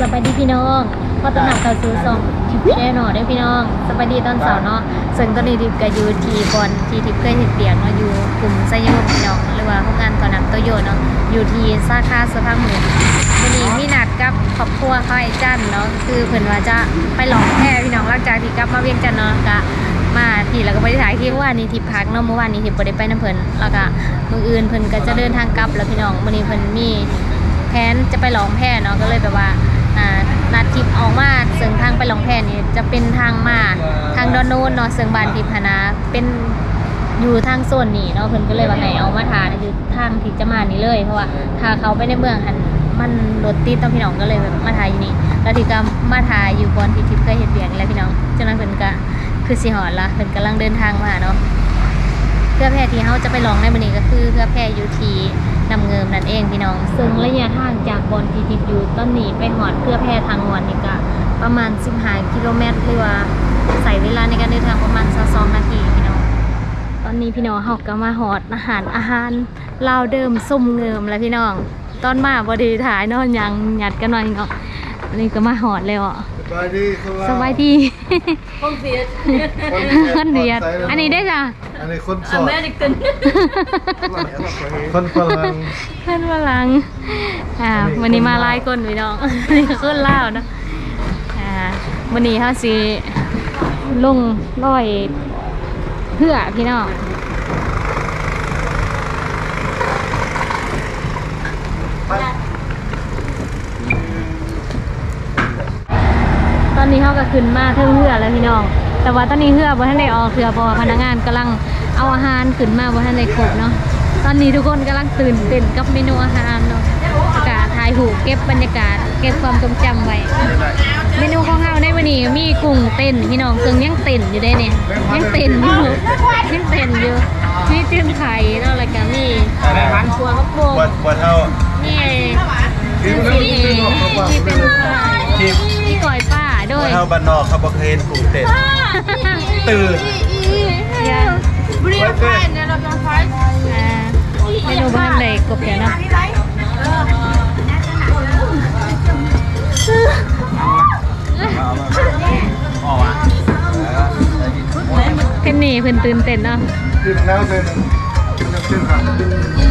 สบายดีพี่น้องพอต้นรับเขาสู่ช่องทิปแชร์หน่อได้พี่น้องสบายดีตอนเสาร์เนาะซึ่งตอนนี้ทิปก็อยู่ที่บอนทีทิปเคยเห็นเตียงเนาะอยู่กลุ่มไซยมพี่น้องหรือว่าโรงงานก่อนนำโตโยเนาะอยู่ที่สาขาสภาพมือวันนี้มีนัดกับครอบครัวเขาไอ้จันเนาะคือเพิ่นว่าจะไปหลองแพร่พี่น้องหลังจากที่กลับมาเวียงจันเนาะก็มาที่แล้วก็ไปถ่ายคลิปว่านี่ทิปพักเนาะเมื่อวานนี้ทิปบ่ได้ไปน้ำเพลินแล้วก็มืออื่นเพิ่นก็จะเดินทางกลับแล้วพี่น้องมื้อนี้เพิ่นมีแผนจะไปหลองแพเนาะก็เลยแบบว่า อ่านัดทิปออกมาเส้นทางไปหลองแพนี่จะเป็นทางมาทางดอนโนนเนาะเซิงบานทิพนะเป็นอยู่ทางโซนนี้เนาะเพิ่นก็เลยว่าให้เอามาทาอยู่ทางที่จะมานี่เลย เพราะว่าถ้าเขาไปในเมืองหันมันรถติดต้องพี่น้องก็เลยแบบมาทาอยู่นี่แล้วที่ก็มาทาอยู่บอนที่ทิพเคยเห็นเบียงนี่แหล้วพี่น้องฉะนั้นเพิ่นก็คือสิหอดละเพิ่นกำลังเดินทางมาเนาะเพื่อแพร่ที่เขาจะไปลองในวันนี้ก็คือเพื่อแพร่อยู่ที่ น้ำเงิมนั่นเองพี่น้อง ซึ่งระยะทางจากบอนที่ทิพอยู่ต้นนี้ไปหอดเพื่อแพร่ทางงวนนี่ก็ประมาณ 15 กิโลเมตรหรือว่าใส่เวลาในการเดินทางประมาณ22นาทีพี่น้อง ตอนนี้พี่น้องเขาก็มาหอดอาหารอาหารลาวเดิมส้มเงิมแล้วพี่น้อง ตอนมาบอดีถ่ายนอนยังหยัดกันหน่อยเนาะนนี้ก็มาหอดแล้วอะ บายดีคนลวสบายดีห้องเสียคนเดียดอันนี้ได้จ้ะอันนี้คนโสอดเมริกันคนฝรั่งเพื่อนฝรั่งอ่าวันนี้มาไล่คนพี่น้องนี่ก็คนลาวเนาะอ่าวันนี้เขาสิลงร้อยเพื่อพี่น้อง นนี้เขาก็ขึ้นมาเทิงเรือแล้วพี่น้อง แต่ว่าตอนนี้เรือบ่ทันได้ออกเรือเพราะว่าพนักงานกำลังเอาอาหารขึ้นมาบ่ทันได้ครบเนาะตอนนี้ทุกคนกำลังตื่นเต้นกับเมนูอาหารเนาะอากาศถ่ายหูปเก็บบรรยากาศ เก็บความทรงจำไว้ เมนูของเราในวันนี้มีกุ้งเต้นพี่น้องซึ่งยังเต้นอยู่ได้เนี่ยยังเต้นอยู่ยังเต้นอยู่มีจื้นไข่แล้วอะไรกันมีชัวข้าวโพปวดดปวดเท่านี่ทีมซีเอที่เป็นทีมพี่ก่อยป้า ปด้ววดยเท่าบ้านนอกครับบ่เคยเห็นกลุ่มเต้นตื่นยังบริษัทเนี่ยเราจะไฟอ่าเมนูบ้านเลยกบเดี๋ยวเนาะเพิ่นนี่เพิ่นตื่นเต้นเนาะตื่นแล้วเป็นตื่นครับ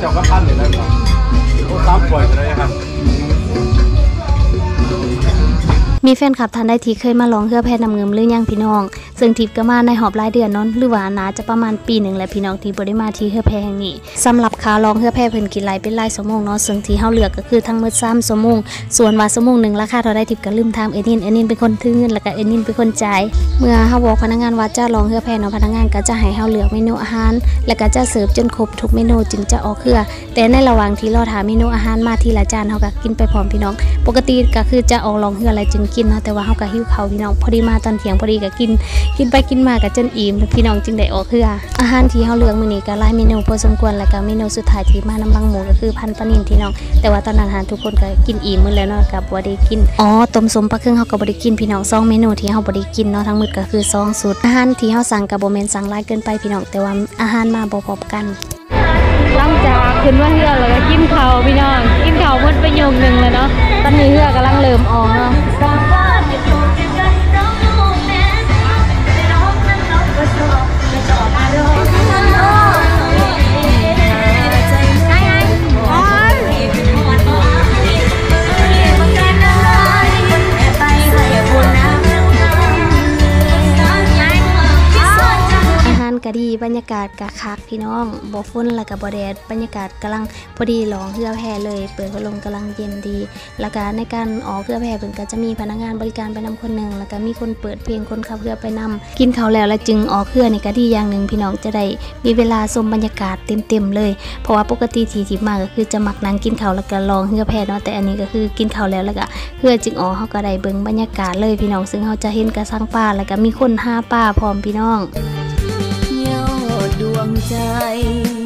เจ้ากับพันเลยนะครับโอ้ตามบ่อยเลยครับมีแฟนคลับท่านใดที่เคยมาลองเฮือแพทย์นำเงิมหรือยังพี่น้อง ซึ่งทิพก็มาในหอบรายเดือนนอนหรือว่านาจะประมาณปีหนึ่งและพี่น้องที่บ่ไดมาที่เฮือแพทย์แห่งนี้สำหรับขาลองเฮือแพทย์เพิ่นกินหลเป็นลายชั่วโมงเนาะซึ่งที่เฮาเลือกก็คือทั้งหมด3ชั่วโมงส่วนว่าชั่วโมงหนึ่งราคาเท่าใดทิพก็ลืมถามเอ็นินเอ็นินเป็นคนถือเงินแล้วก็เอ็นินเป็นคนจ่ายเมื่อเฮาบอกพนักงานว่าจะลองเฮือแพทย์เนาะพนักงานก็จะให้เฮาเลือกเมนูอาหาร แล้วก็จะเสิร์ฟจนครบทุกเมนูจึงจะออกเครือแต่ในระหว่างที่รอถามเมนูอาหารมาทีละจานเฮาก็กินไปพร้อมพี่น้อง ปกติก็คือจะออกลองเฮืออะไรจึงกินเนาะแต่ว่าเฮาก็หิวข้าพี่น้องพอดีมาตอนเที่ยงพอดีก็กินกินไปกินมาก็จนอิ่มพี่น้องจึงได้ออกเฮืออาหารที่เฮาเลือกมื้อนี้ก็หลายเมนูพอสมควรแล้วก็เมนูสุดท้ายที่มานำลังหมูก็คือพันปลานิ่มพี่น้อง แต่ว่าตอนนั้นหาทุกคนก็กินอิ่มมื้อแล้วเนาะก็บ่ได้กินอ๋อต้มสมปลาครื่งเฮาก็บ่ได้กินพี่น้องสองเมนูที่เฮาบ่ได้กินเนาะทั้งหมดก็คือสองสูตรอาหารที่เฮาสั่งก็บ่แม่นสั่งหลายเกินไปพี่น้องแต่ว่าอาหารมาบ่พร้อมกันหลังจากขึ้นว่าเฮือแล้วก็กินข้าวพี่น้อง กินข้าวหมดไปโยงหนึ่งแล้วเนาะตอนนี้เฮือกำลังเริ่มออกเนาะ ก็ดีบรรยากาศก็คักพี่น้องบ่ฝนแล้วก็บ่แดดบรรยากาศกำลังพอดีหลองเฮือแพเลย เปิดพัดลมกำลังเย็นดี แล้วก็ในการออกเฮือแพเพิ่นก็จะมีพนักงานบริการไปนำคนหนึ่งแล้วก็มีคนเปิดเพลงคนขับเรือไปนำกินข้าวแล้วแล้วจึงออกเฮือนี่ก็ดีอย่างหนึ่งพี่น้องจะได้มีเวลาชมบรรยากาศเต็มๆเลย เพราะว่าปกติที่ที่มาก็คือจะมักนั่งกินข้าวแล้วก็ลองเฮือแพเนาะแต่อันนี้ก็คือกินข้าวแล้วแล้วก็เฮือจึงออกเฮาก็ได้เบิ่งบรรยากาศเลยพี่น้องซึ่งเฮาจะเห็นกระสังป่าแล้วก็มีคนหาป่าพร้อมพี่น้องยอดดวง ใจ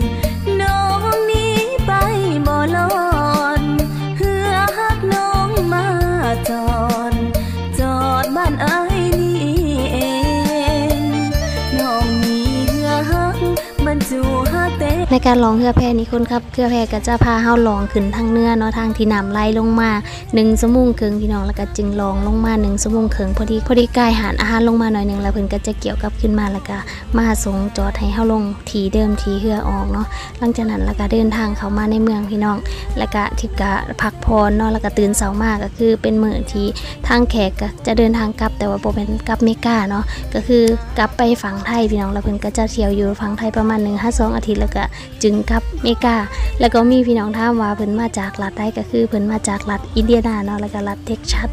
ในการลองเรือแพนี่คนขับเรือแพก็จะพาเฮาลองขึ้นทางเนื้อเนาะทางที่น้ำไหลลงมา1ชั่วโมงครึ่งพี่น้องแล้วก็จึงลองลงมา1ชั่วโมงครึ่งพอดีพอดีกายหารอาหารลงมาหน่อยนึงแล้วเพิ่นก็จะเกี่ยวกับขึ้นมาแล้วก็มาส่งจอดให้เฮาลงทีเดิมทีเรือออกเนาะหลังจากนั้นแล้วก็เดินทางเข้ามาในเมืองพี่น้อง แล้วก็ทิพก็พักพรเนาะแล้วก็ตื่นเช้ามากก็คือเป็นมื้อที่ทางแขกก็จะเดินทางกลับแต่ว่าบ่เป็นกลับเมกาเนาะก็คือกลับไปฝั่งไทยพี่น้องแล้วเพิ่นก็จะเที่ยวอยู่ฝั่งไทยประมาณ1-2อาทิตย์แล้วก็จึงกับเมกา แล้วก็มีพี่น้องท่ามว่าเพิ่นมาจากรัฐใดก็คือเพิ่นมาจากรัฐอินเดียนาเนาะแล้วก็รัฐเท็กซัส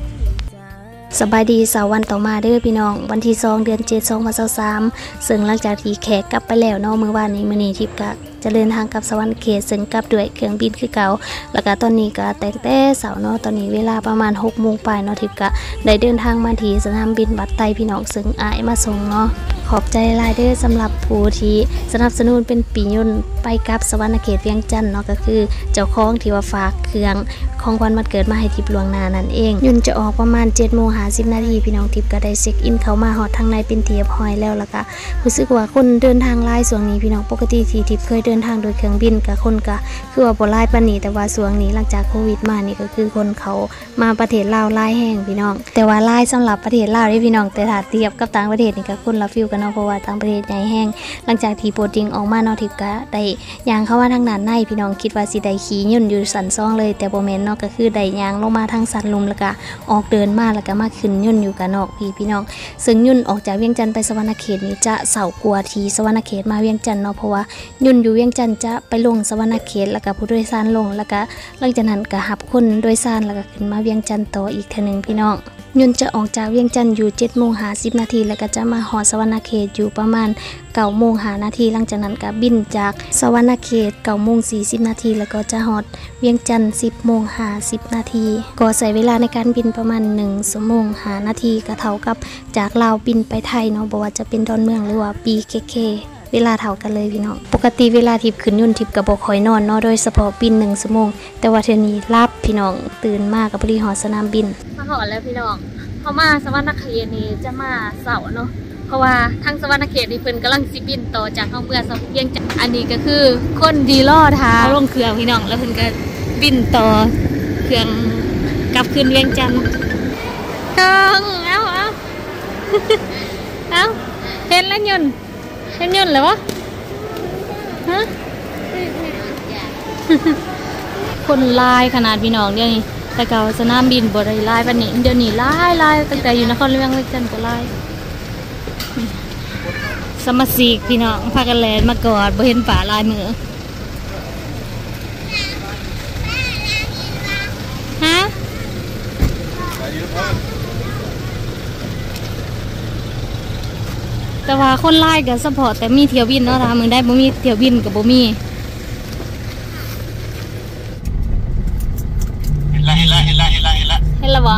สบายดีสาววันต่อมาเด้อพี่น้อง วันที่2เดือน7 2023ซึ่งหลังจากที่แขกกลับไปแล้วเนาะมื้อวานนี้มื้อนี้ทิพย์ก็ จะเดินทางกับสวรรค์เขตซึ่งกลับด้วยเครื่องบินคือเก่าแล้วก็ตอนนี้ก็แต่งแต่เสาร์เนาะตอนนี้เวลาประมาณ6โมงปลายเนาะทิพย์ก็ได้เดินทางมาที่สนามบินบัดไตพี่น้องซึ่งอายมาส่งเนาะขอบใจลายเด้อสำหรับผู้ที่สนับสนุนเป็นปียนไปกับสวรรค์เขตเวียงจันทน์เนาะก็คือเจ้าของที่ว่าฝากเครื่องของวัญวันเกิดมาให้ทิพย์ลวงนานั่นเอง ยุ่นจะออกประมาณ7จ็ดโมงหาสินาทีพี่น้องทิพย์ก็ได้เช็คอินเข้ามาฮอดทางในเป็นเทียบหอยแล้วแล้วก็รู้สึกว่าคนเดินทางลายส่วงนี้พี่น้องปกติที่ทิพย์เคยเดินินทางโดยเครื่องบินกับคนก็คือว่าบ่หลายปานนี้แต่ว่าส่วงนี้หลังจากโควิดมานี่ก็คือคนเขามาประเทศลาวหลายแห่งพี่น้อง แต่ว่าหลายสำหรับประเทศลาวเด้พี่น้องแต่ถ้าเทียบกับต่างประเทศนี่ก็คนละฟิลกันเนาะเพราะว่าต่างประเทศใหญ่แห่งหลังจากที่โปรติงออกมาเนาะทิพก็ได้ยางเข้ามาทางด้านในพี่น้องคิดว่าสิได้ขี่ยุ่นอยู่สันซ่องเลย แต่โบแมนเนาะก็คือได้ยางลงมาทางสันลุมแล้วก็ออกเดินมาแล้วก็มาขึ้นยุ่นอยู่กันนอกพี่พี่น้อง ซึ่งยุ่นออกจากเวียงจันทน์ไปสวรรณเขตนี้จะเสากลัวทีสวรรณเขตมาเวียงจันทน์เนาะเพราะว่ายุ่นอยู่วียงจันทน์จะไปลงสวรรณเขตแล้วก็ผู้โดยสารลงแล้วก็หลังจากนั้นก็หับคนโดยสารแล้วก็ขึ้นมาเวียงจันทน์ต่ออีกเทนึงพี่น้องยุนจะออกจากเวียงจันทน์อยู่7โมงหา10นาทีแล้วก็จะมาหอดสวรรณเขตอยู่ประมาณ9โมงหานาทีหลังจากนั้นก็บินจากสวรรณเขต9โมง40นาทีแล้วก็จะหอดเวียงจันทน์10โมง50นาทีก็ใช้เวลาในการบินประมาณ1ชั่วโมงหานาทีก็เท่ากับจากลาวบินไปไทยเนาะบ่ว่าจะเป็นดอนเมืองหรือว่า BKK เค วลาเท่ากันเลยพี่น้อง ปกติเวลาทิพย์ขึ้นยุ่นทิพย์กับบคอยนอนเนาะโดยเฉพาะบินหนึ่งชั่วโมง แต่ว่าเทอนี้รับพี่น้องตื่นมากกับบริหารสนามบิน มาหอดแล้วพี่น้องเขามาสวรรณเขตนี่จะมาเสาร์เนาะเพราะว่าทางสวรรณเขตนี่เพิ่นกำลังสิบินต่อจากเฮาเมื่อสักเพียงจันทน์อันนี้ก็คือคนดีล่อทางลงเครื่องพี่น้องแล้วเพิ่นก็บินต่อเครื่องกลับคืนเวียงจันทน์เอิงเอาเอาเอาเห็นแล้วยนต์ เห็นยนต์เลยวะฮะคนลายขนาดพี่น้องเดี๋ยวนี้แต่เก่าสนามบินบริลายปันนี้เดี๋ยวนี้ลายลายตั้งแต่อยู่นครเวียงเล็กจันทน์ก็ลายสมาชิกพี่น้องพากันแลนมากอดบ่เห็นป่าลายมือฮะ แต่ว่าคนไล่กับสปอร์ตแต่มีเที่ยวบินเนาะทางมึงได้บ่มีเที่ยวบินกับบ่มีเห็นละเห็นละเห็นละเห็นละเห็นละเห็นแล้วบ่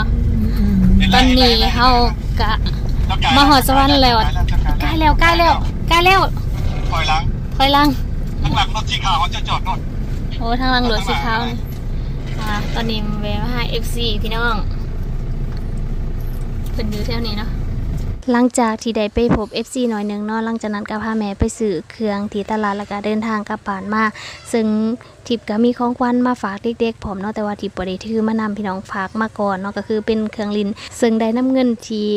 ตอนนี้เฮากะมาหอดสวรรค์แล้วอะใกล้แล้วใกล้แล้วใกล้แล้วถอยหลังถอยหลังข้างหลังรถที่ขาวเขาจะจอดรถโอ้ทางหลังรถสีขาวนี่อ่าตอนนี้แวะมาหา FC พี่น้องเป็นอยู่แถวนี้เนาะ หลังจากที่ได้ไปพบ FC หน่อยหนึ่งเนาะหลังจากนั้นก็พาแม่ไปซื้อเครื่องที่ตลาดแล้วก็เดินทางกลับบ้านมา ซึ่งทิปก็มีของขวัญมาฝากเด็กๆผมเนาะแต่ว่าทิปบ่ได้ถือมานำพี่น้องฝากมาก่อนเนาะก็คือเป็นเครื่องลิน ซึ่งได้น้ำเงินที่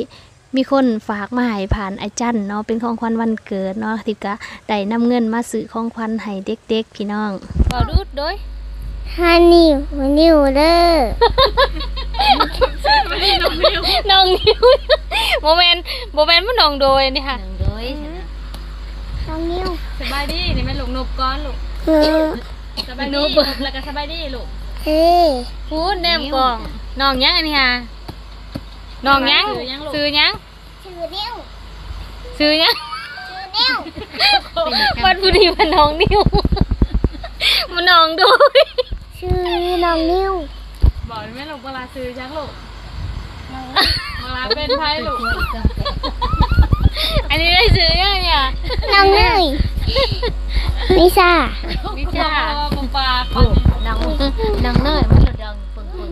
มีคนฝากมาให้ผ่านไอจันเนาะเป็นของขวัญวันเกิดเนาะทิปก็ได้น้ำเงินมาซื้อของขวัญให้เด็กๆ พี่น้องบ่ดูดโดย ฮันนิวฮันนิวเด้อน้องนิวน้องนิวโมเมนต์โมเมนต์มันน้องโดยนี่ค่ะน้องนิวสบายดีนี่แม่ลูกนบก้อนลูกเออสบายดีแล้วก็สบายดีลูกเฮ้ยพูดแนมกล่องน้องยังอันนี้ค่ะน้องยังซื้อยังชื่อนิวซื้อยังชื่อนิววันพุดีมันน้องนิวมันน้องโดย ชื่อน้องนิวบอกแม่ลูกเวลาซื้อยังลูกเวลาเป็นไพ่ลูก อันนี้ได้ซื้อยังเนี่ยน้องเนยนิซาวิชาปปาปังนางนางเนยมันหลุดดังปึงปึง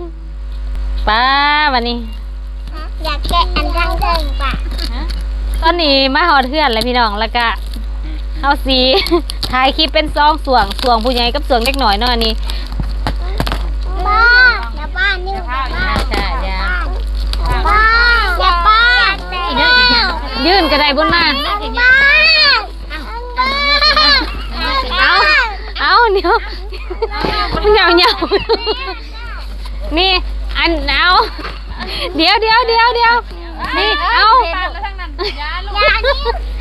ป้าวันนี้ อยากแกะอันดังเดิงป่ะตอนนี้มาหอดเพื่อนเลยพี่น้องแล้วก็เฮเฮาสีถ่ายคลิปเป็นซองส่วงส่วงผู้ใหญ่กับส่วงเล็กหน่อยเนาะอันนี้ บ้าอย่าบ้านิ้วอย่าบ้า ใช่ยา บ้าอย่าบ้า ยื่นกระไดบนมาบ้าเอาเอาเดี๋ยวเหงาเหงานี่อันเอาเดี๋ยวเดี๋ยวเดี๋ยวเดี๋ยวนี่เอาเ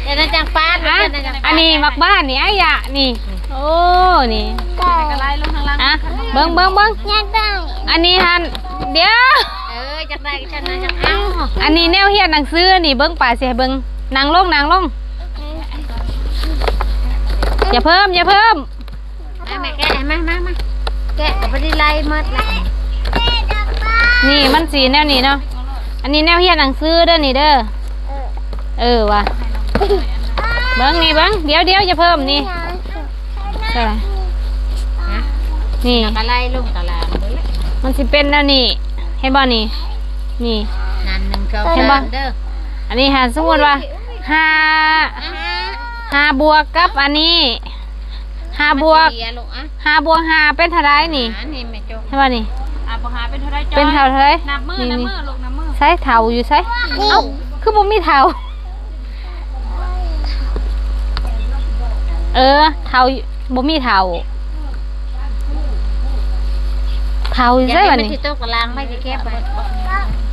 ดี๋ยวนั่นจังปาดอะอันนี้มักบ้านนี่ไอ้ยะนี่ โอ้นี่กระไรลงทางล่างอะเบิ้งเบิ้งเบิ้งยากได้อันนี้ฮันเดี๋ยวเออจังไรจังไรจังเอาอันนี้แนวเฮียนหนังสือนี่เบิ้งป่าเสียเบิ้ง นางลงนางลง อย่าเพิ่ม อย่าเพิ่มมาแม่แกะมามามาแกะกับพอดีไล่หมดละนี่มันสีแนวนี้เนาะ อันนี้แนวเฮียนหนังสือเด้อนี่เด้อ เออว่ะเบิ้งนี่เบิ้งเดี๋ยวเดี๋ยวอย่าเพิ่มนี่ใช่ไหมนี่กระไรลงกระลางเลยมันสิเป็นแนวนี้เห็นบ่นี่ นี่นั่นหนึ่งเก้าเห็นปะเด้ออันนี้หาสมมติว่า ห้าห้าบวกกับอันนี้ห้าบวกเสียลูกอะห้าบวกห้าเป็นเท่าไรนี่อันนี้แม่โจ้เห็นบ่นี่อะบ่หาเป็นเท่าไรจ้เป็นเท่าเท่าไรนับมือนี่นับนี่มือลูกนับมือใช้เท่าอยู่ใช้เอ้าคือบ่มีเท่าเออเท่าบ่มีเท่าเท่าอยู่อย่าใช่ให้บ่มันนี่ที่โต๊ะกระลางไม่จะแคบไป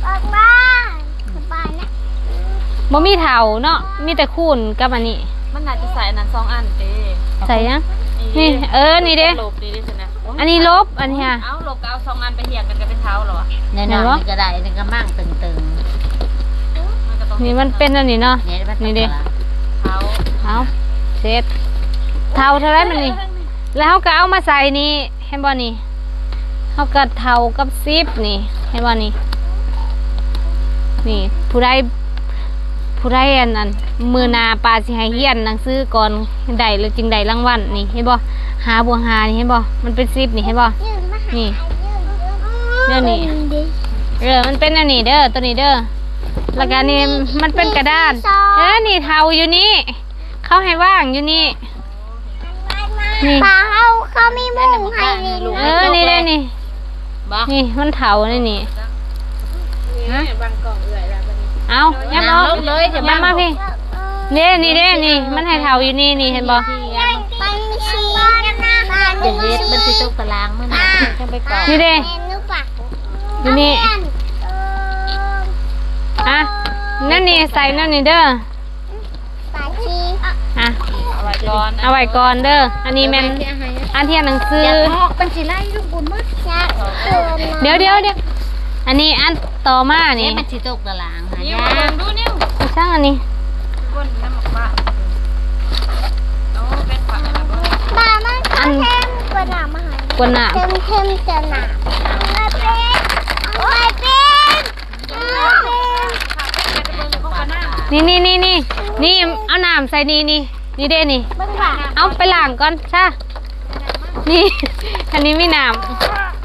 ออกบ้านบ้านนะ บ่มีเท่าเนาะมีแต่คูณกับอันนี้ มันน่าจะใส่อันนั้นสองอันเด้ใส่ยังนี่เออนี่เด้ลบดีดิสินะอันนี้ลบอันนี้ค่ะเอาลบก็เอาสองอันไปเหี่ยงกันกันเป็นเท้าเหรอวะแน่นอนนี่ก็ได้นี่ก็มั่งตึงตึงนี่มันเป็นอันนี้เนาะนี่เด้เท้าเอาเสร็จเท่าเท่าไรมันนี่แล้วเขาก็เอามาใส่นี่เห็นบ่นี่เขาก็เท่ากับซิปนี่เห็นบ่นี่นี่ผู้ใด ผู้ใดอันนั้นมือหนาปลาสิให้เฮียนหนังสือก่อนได้แล้วจึงได้รางวัลนี่เห็นบ่หาบวกหานี่เห็นบ่มันเป็นซิปนี่เห็นบ่ยืนมาหานี่ยืนเรื่องนี้เออมันเป็นอันนี้เด้อตัวนี้เด้อแล้วก็นี่มันเป็นกระดานเออนี่เท่าอยู่นี่เขาให้ว่างอยู่นี่นี่ปลาเขาเขามีมุ้งให้นี่เออนี่เลยนี่บ่นี่มันเถานี่นี่ฮะบางกล่องเอื่อยแล้วบัดนี้ เอายับนั่เอางลงเลยอย่ายับบัมางพี่เด้นี่เด้นี่ มันให้เถาอยู่นี่นี่เห็นบ่ปันชีบ้านนะอย่าเฮ็ดมันสิโต๊ะกระลางมันน่ะจังไปก่อนนี่เด้เมนูปักอยู่นี่อะนั่นนี่ใส่นั่นนี่เด้อปลาชีอะเอาไว้ก่อนเอาไว้ก่อนเด้อ อันนี้แม่นอันเทียนหนังสืออย่าออกมันสิไล่ลูกบุญมั้งชักเตือนนะเดี๋ยวเดี๋ยวเดี๋ยวอันนี้อัน ต่อมานี่เอ๊ะมันสิโต๊ะกระลางหายาดูนิ้วช่างอันนี้ก้นน้ำหมกบ้าโอ้เป็นฝันแล้วบ่ปลามันเข้มกว่าหนามหากวนหนาเข้มเข้มจะหนาโอ้ยเป็นโอ้ยเป็นนี่นี่นี่นี่นี่เอาน้ำใส่นี่นี่นี่เด้นี่เบิ่งว่าเอาไปล้างก่อนช่านี่อันนี้มีน้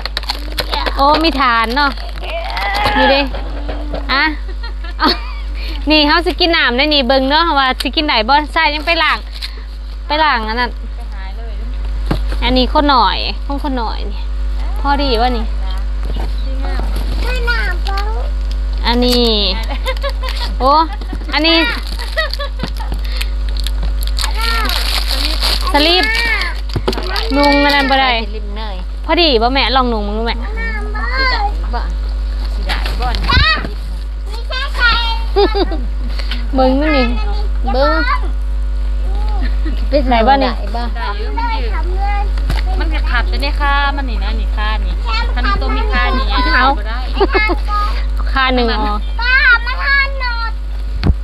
ำโอ้มีฐานเนาะ นี่เด้อะเอานี่เขาสิกินน้ำได้นี่เบิ่งเนาะว่าสิกินได้บ่ใช่ยังไปล้างไปล้างอันนั้นไปหายเลยอันนี้คนหน่อยห้องคนหน่อยนี่พอดีวะนี่ให้หนาเบิ่งอันนี้ โอ้อันนี้สลิปนุงอันนั้นบ่ได้ริมเนยพอดีบ่แม่ลองนุงมึงดูแม่หนาเบิ่ง สิได้บ่สิได้บ่นี่ ป้าไม่ใช่ใค รเบิ่งนู่นนี่เบิ่งเป็นไหนบ่นี่ได้บ่ทำเลยทำเลยมันก็ขัดแต่ในค่ามันนี่นะนี่ค่านี่ทันตัวมีค่านี่ยังเอาบ่ได้ค่าหนึ่งอ๋อป้ามาทานหนอด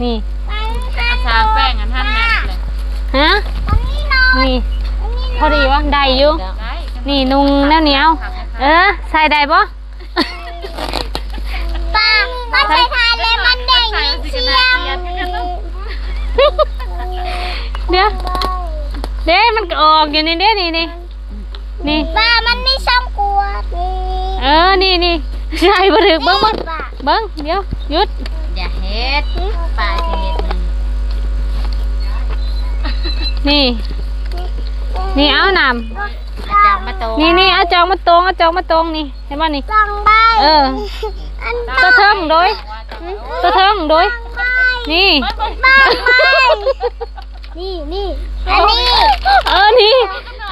นี่ไปทาอานทางแป้งอันท่านแม่เลยฮะตรงนี้หนอดนี่ตรงนี้หนพออดดีวะได้อยู่ได้นี่นุงแนวเหนียวเออใส่ได้บ่ป้ามันไปทานเลยมันได้ยิน เสียงเดี๋ยวเด้มันก็ออกอยู่นี่เด้นี่นี่นี่ป้ามันไม่ช่องกลัวนี่เออนี่นี่ใส่บ่ถึกเบิ่งเบิ่งป้าเบิ่งเดี๋ยวหยุดอย่าเฮ็ดปลายสิเฮ็ดหนึงนี่ นี่เอาน้จองมาโตำนี่นี่เอาจองมาตรงเอาจองมาตรงนี่เห็นป่ะนี่จองใบเอออันตัวเทิงโดยตัวเทิงโดย ใบนี่ใบนี่นี่อันนี้เออนี่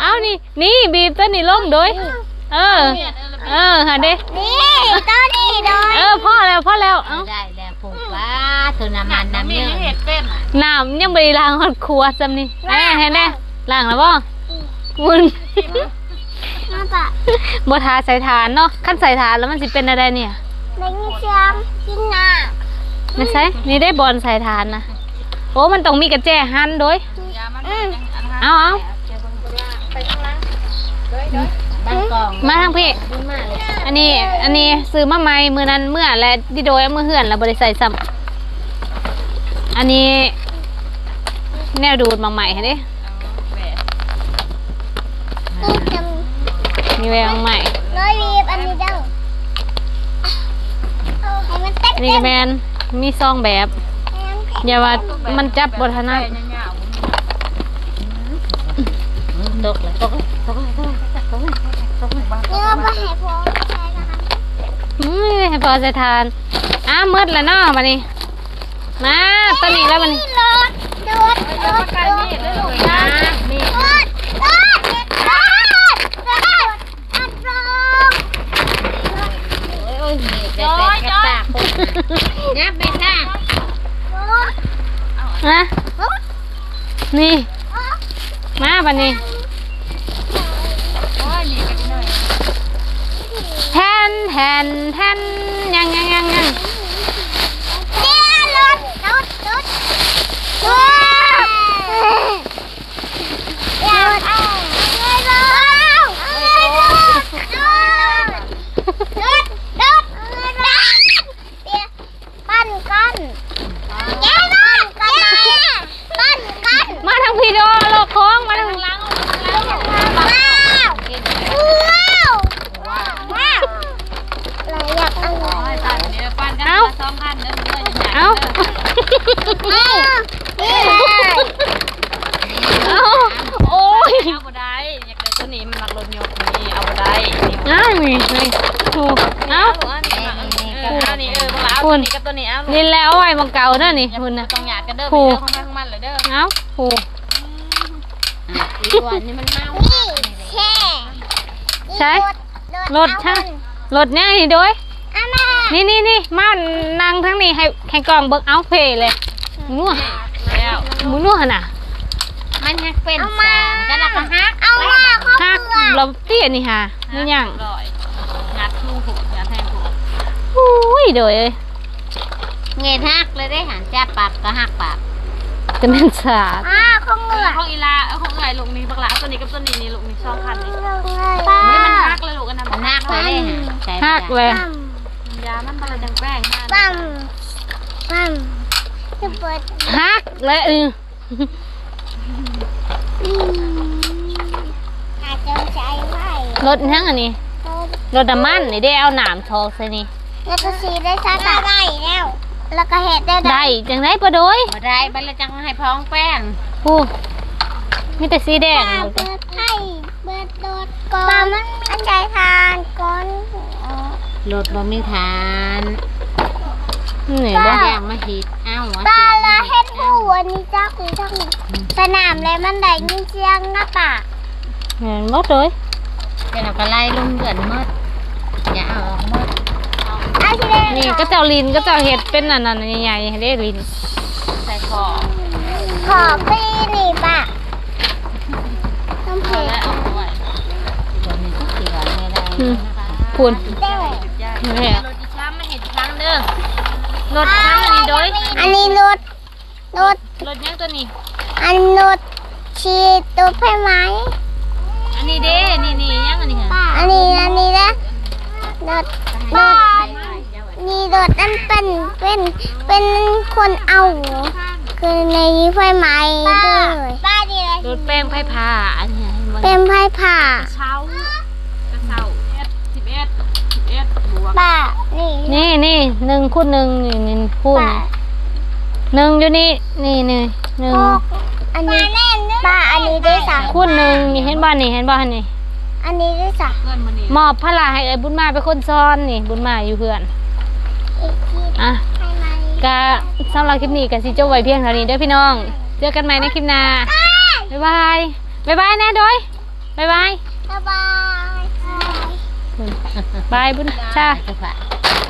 เอานี่นี่บีบตัวนี้ลงโดยเออ เออหาเด้นี่ตัวนี้โดยเออพ่อแล้วพ่อแล้วเอ้าได้แล้วผูกว่าตัวน้ำมันน้ำมีเนื้อเห็ดเป็นน้ำยังบริล้างหอดครัวจำนี่แม่เห็นได้ล้างแล้วบ่มุนมาปะบ่ทาใส่ฐานเนาะขั้นใส่ฐานแล้วมันสิเป็นอะไรเนี่ยในนี้เชียงกินน้ำ ไม่ใช่นี่ได้บอลใส่ฐานนะโอ้มันต้องมีกระแจหันโดยยามันเป็นอันนั้นเอาเอาบางกล่องมาทางพี่ อันนี้ อันนี้ซื้อมาใหม่มือนั้นเมื่อและดิโดยเอามือเหือนแล้วบริใส่ซ้ำอันนี้ แนวดูดมาใหม่ให้เด้นี่จมีแววมาใหม่ำน้อยบีบอันนี้เด้อเอาให้มันเต็มอันนี้ก็แมน มีซองแบบอย่าว่ามันจับบทนัดตกเลยตกเลยตกเลยตกเลยตกเลยตกเลยเนื้อปลาไหโพใช่นะคะอืมให้พอใส่ทานอ้ามืดแล้วเนาะบัดนี้มาตอนนี้แล้วบันี้รถรถรถรถรถรถ นี่ มาบันนี้แทนแทนแทนยังยังยังยังกัน โค้งมาทางหลังว้าวว้าวว้าวอะไรอยากเอาตันเดี๋ยปั้นกันสองพันเด้อเด้ออย่าเอานี่เอาโอ้ยเอาบ่ได้อยากได้ตัวนี้มันมักรถยกนี่เอาบ่ได้อ้าวนี่นี่ถูกเอาเอาอันนี้เอานี่เออบ่เอาตัวนี้กับตัวนี้เอานี่แล้วเอาไว้บังเก่าเด้อนี่คุณนะต้องหยาดกันเด้อไปเด้อของทางมันเลยเด้อเอาถูก ตัวนี้มันเมานี่แช่ใช่รถใช่รถเนี่ยนี่โดยอามานี่นี่นี่มานั่งทั้งนี้ให้ให้กล่องเบิกเอาเพลเลยงัวแล้วหมูนัวน่ะมันฮักเป็นสามก็แล้วก็ฮักเอามาเขาฮักเปลือกเราเตี้ยนี่ฮะนี่ยังร้อยงัดลูกผูกงัดแทงผูกอุ้ยโดยเงินฮักเลยได้หันจับปากก็ฮักปาก จะเป็นสาดอ่าเขาเหงือกของอีลาของเอ๋ยลูกนี้บักหลาตัวนี้กับตัวนี้นี่ลูกนี้สองคันนี่ป้าไม่มันฮักเลยลูกอันนั้นมันฮักเลยได้หันใช่ฮักเลยยามันมันดังแป้งมากปั๊มปั๊มจะเปิดฮักเลยเอออาจจะใช้ไว้รถทั้งอันนี้รถดำมันนี่ได้เอาหนามทอกใส่นี่แล้วก็สีได้ซาตาได้แล้ว แล้วก็เห็ดได้ได้จังได้ปะโดยบ่ได้บัดละจังให้พ้องแป้งผู้มีแต่สีแดงเปิดไพ่เปิดโดดก่อนมันอันใจทานก่อนรถบ่มีทานนี่ป้าบ่ย่างมาหิดเอ้าป้าละเฮ็ดหูวันนี้จ้าคุยทั้งสนามเลยมันได้ยินเสียงนะป่าเห็นบ่โดยเดี๋ยวเราก็ไล่ลุงเดือนมืดอย่า นนี่ก็เจ้าลินก็เจ้าเห็ดเป็นอันนั้นใหญ่ๆให้ได้ลินใส่คอขอปีนี่ป่ะต้องเพเอาจแล้วเอาไว้ตัวนี้ก็เสียไม่ได้อืมคุณเด้อนี่รถดิช้ำมันเห็นช้ำเด้อรถช้ำอันนี้โดยอันนี้รถรถรถยังตัวนี้ อันรถชีตัวไฟไหมอันนี้เด้นี่นี่ยังอันนี้ค่ะอันนี้อันนี้นะรถรถ นี่รถนั่นเป็นเป็นเป็นคนเอาคือในไฟไหม้ด้วยป้าดีเลยรถแป้งไผ่ผ่าอันนี้เห็นบ่เป็นไฟผ่าเช้ากระเช้าเอ็ดสิบเอ็ดสิบเอ็ดบวกป้านี่นี่นี่หนึ่งคูณหนึ่งนี่นี่คูณป้าหนึ่งอยู่นี่นี่นี่หนึ่งหกอันนี้แน่นนึป้าอันนี้ได้สักคุณหนึ่งนี่เห็นบ้านนี่เห็นบ้านนี่อันนี้ได้สักเพื่อนมันนี่มอบพลาให้เอ้ยบุญมาเป็นคนซ้อนนี่ บุญมาอยู่เพื่อนอีกที อะให้ไหมกะสำหรับคลิปนี้กันสิจบไว้เพียงเท่านี้เด้อพี่น้อง เจอกันใหม่ในคลิปหน้าบ๊ายบายบ๊ายบายนะโดยบ๊ายบายบ๊ายบายบายบุญชาจะผ่า